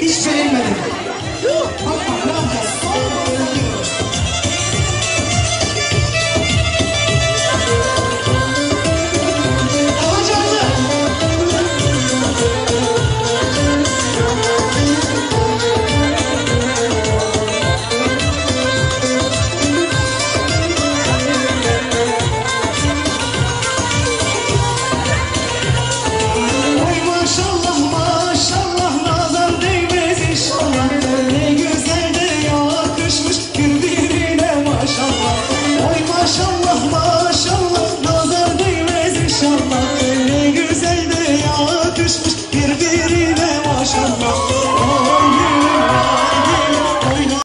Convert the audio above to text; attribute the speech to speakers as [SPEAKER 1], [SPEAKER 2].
[SPEAKER 1] Hiç sevilmedim. Ama